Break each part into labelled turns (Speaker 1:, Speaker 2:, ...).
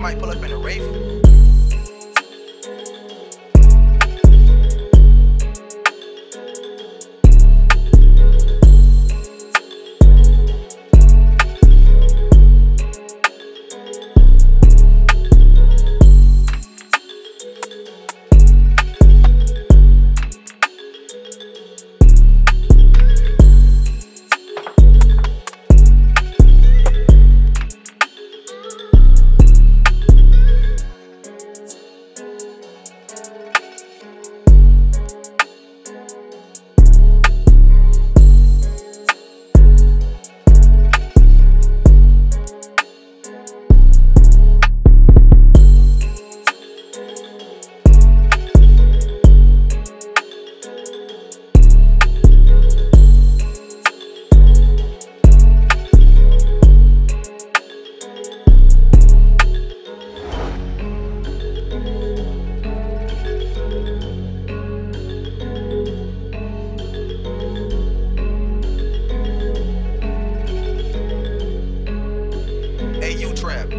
Speaker 1: might pull up in a Wraith.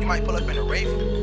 Speaker 1: You might pull up in a Wraith.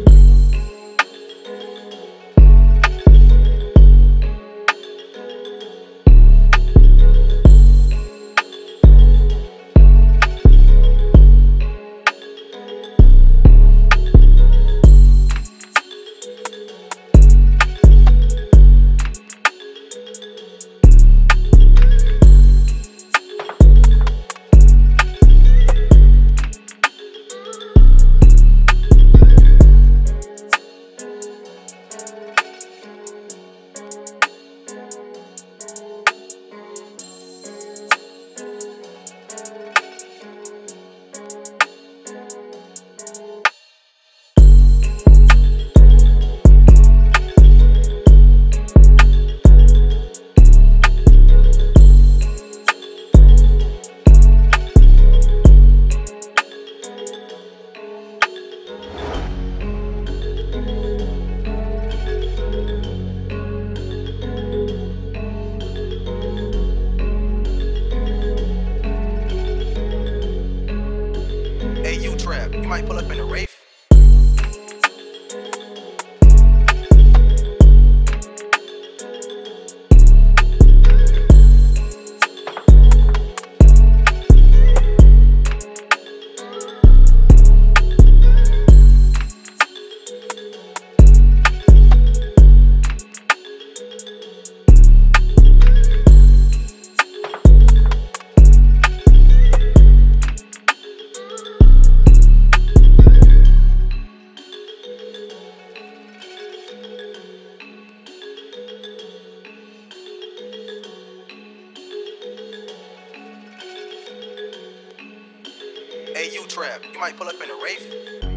Speaker 1: might pull up in a Wraith. you trap. You might pull up in a Wraith.